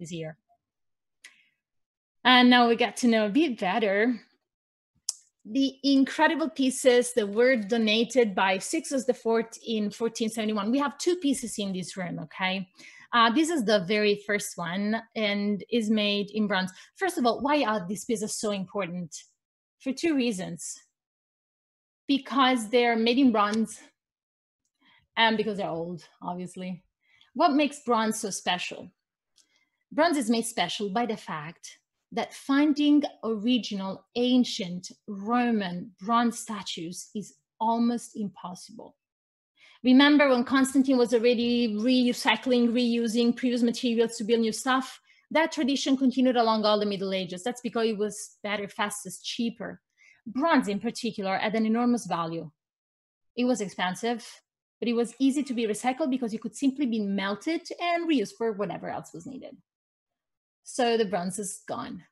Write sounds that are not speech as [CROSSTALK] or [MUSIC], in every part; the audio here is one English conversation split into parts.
this year. And now we get to know a bit better the incredible pieces that were donated by Sixtus IV in 1471. We have two pieces in this room, okay? Uh, this is the very first one and is made in bronze. First of all, why are these pieces so important? For two reasons. Because they're made in bronze and because they're old, obviously. What makes bronze so special? Bronze is made special by the fact that finding original ancient Roman bronze statues is almost impossible. Remember when Constantine was already recycling, reusing previous materials to build new stuff? That tradition continued along all the Middle Ages. That's because it was better, fastest, cheaper. Bronze, in particular, had an enormous value. It was expensive, but it was easy to be recycled because it could simply be melted and reused for whatever else was needed. So the bronze is gone.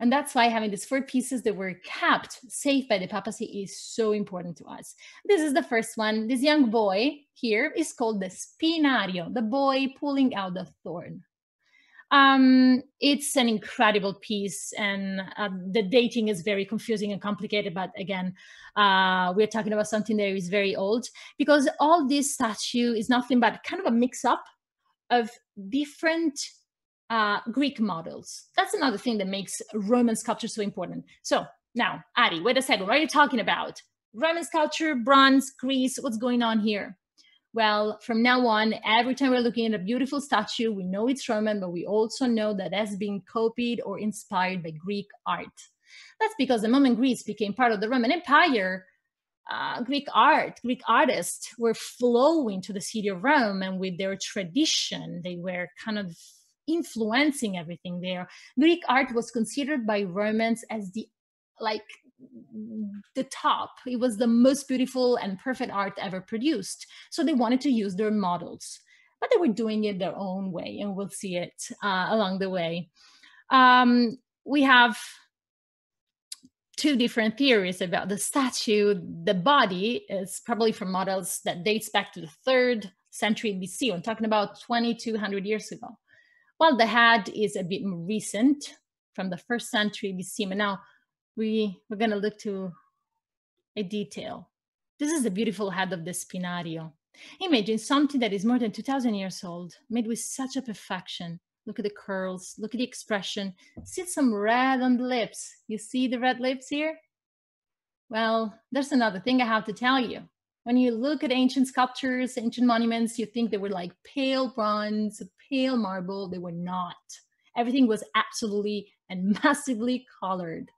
And that's why having these four pieces that were kept safe by the papacy is so important to us. This is the first one. This young boy here is called the spinario, the boy pulling out the thorn. Um, it's an incredible piece, and uh, the dating is very confusing and complicated. But again, uh, we're talking about something that is very old because all this statue is nothing but kind of a mix up of different uh, Greek models. That's another thing that makes Roman sculpture so important. So now, Adi, wait a second. What are you talking about? Roman sculpture, bronze, Greece, what's going on here? Well, from now on, every time we're looking at a beautiful statue, we know it's Roman, but we also know that it has been copied or inspired by Greek art. That's because the moment Greece became part of the Roman Empire, uh, Greek art, Greek artists were flowing to the city of Rome, and with their tradition, they were kind of influencing everything there. Greek art was considered by Romans as the like the top. It was the most beautiful and perfect art ever produced. So they wanted to use their models, but they were doing it their own way, and we'll see it uh, along the way. Um, we have two different theories about the statue. The body is probably from models that dates back to the third century BC. I'm talking about 2200 years ago. Well, the head is a bit more recent from the first century BC, but now we, we're going to look to a detail. This is the beautiful head of the spinario. Imagine something that is more than 2000 years old, made with such a perfection. Look at the curls, look at the expression. See some red on the lips. You see the red lips here? Well, there's another thing I have to tell you. When you look at ancient sculptures, ancient monuments, you think they were like pale bronze, pale marble. They were not. Everything was absolutely and [LAUGHS] massively colored.